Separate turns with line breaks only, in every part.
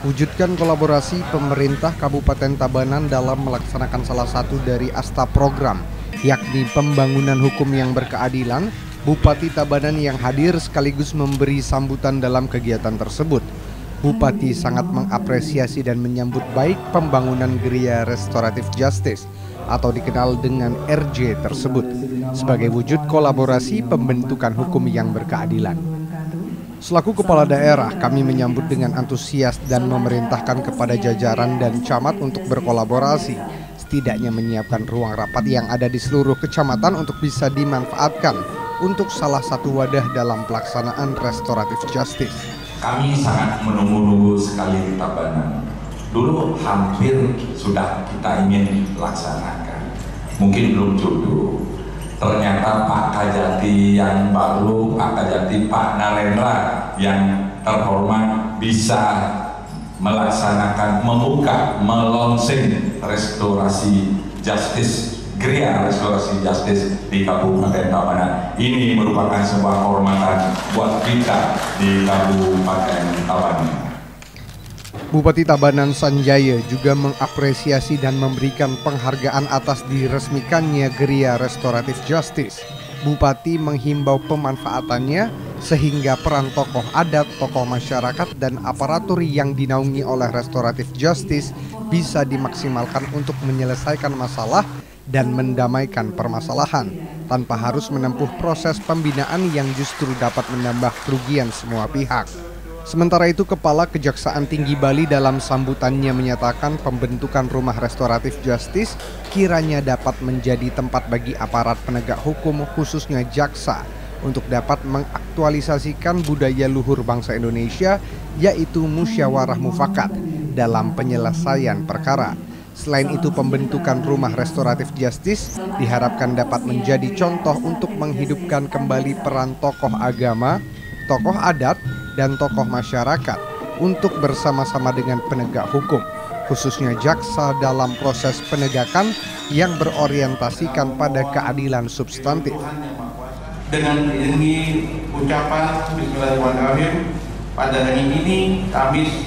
Wujudkan kolaborasi pemerintah Kabupaten Tabanan dalam melaksanakan salah satu dari asta program, yakni pembangunan hukum yang berkeadilan. Bupati Tabanan yang hadir sekaligus memberi sambutan dalam kegiatan tersebut. Bupati sangat mengapresiasi dan menyambut baik pembangunan geria restoratif justice atau dikenal dengan RJ tersebut sebagai wujud kolaborasi pembentukan hukum yang berkeadilan. Selaku kepala daerah, kami menyambut dengan antusias dan memerintahkan kepada jajaran dan camat untuk berkolaborasi, setidaknya menyiapkan ruang rapat yang ada di seluruh kecamatan untuk bisa dimanfaatkan untuk salah satu wadah dalam pelaksanaan restoratif justice.
Kami sangat menunggu-nunggu sekali Tabanan. Dulu hampir sudah kita ingin laksanakan. Mungkin belum jodoh, ternyata Pak Kajati yang baru, Pak Kajati Pak Narendra yang terhormat bisa melaksanakan, membuka, melonsing restorasi justice, Gria Restorasi Justice di Kabupaten Tabanan. Ini merupakan sebuah kehormatan buat kita di Kabupaten Tabanan.
Bupati Tabanan Sanjaya juga mengapresiasi dan memberikan penghargaan atas diresmikannya Geria Restoratif Justice. Bupati menghimbau pemanfaatannya sehingga peran tokoh adat, tokoh masyarakat, dan aparatur yang dinaungi oleh Restoratif Justice bisa dimaksimalkan untuk menyelesaikan masalah dan mendamaikan permasalahan tanpa harus menempuh proses pembinaan yang justru dapat menambah kerugian semua pihak. Sementara itu, Kepala Kejaksaan Tinggi Bali dalam sambutannya menyatakan pembentukan rumah restoratif justice kiranya dapat menjadi tempat bagi aparat penegak hukum khususnya jaksa untuk dapat mengaktualisasikan budaya luhur bangsa Indonesia yaitu musyawarah mufakat dalam penyelesaian perkara. Selain itu pembentukan rumah restoratif justice diharapkan dapat menjadi contoh untuk menghidupkan kembali peran tokoh agama, tokoh adat, dan tokoh masyarakat untuk bersama-sama dengan penegak hukum, khususnya jaksa dalam proses penegakan yang berorientasikan pada keadilan substantif.
Dengan ini ucapan Bismillahirrahmanirrahim pada hari ini Kamis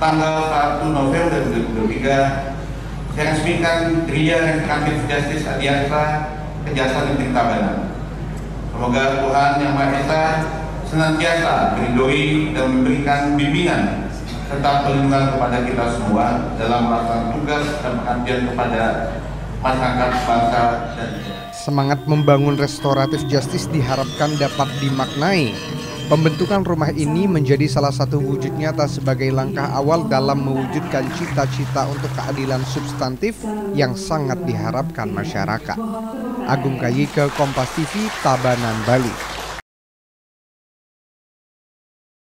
tanggal 1 November 2023 saya resmikan Ria Restoratif Justice Adiasa Kejaksaan Negeri Tabanan. Semoga Tuhan Yang Maha Esa senantiasa meridoi dan memberikan bimbingan serta perlindungan kepada kita semua dalam melaksanakan tugas dan pengabdian kepada masyarakat bangsa dan
Semangat membangun restoratif justice diharapkan dapat dimaknai. Pembentukan rumah ini menjadi salah satu wujud nyata sebagai langkah awal dalam mewujudkan cita-cita untuk keadilan substantif yang sangat diharapkan masyarakat. Agung Kayike, Kompas TV, Tabanan, Bali.